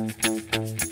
Música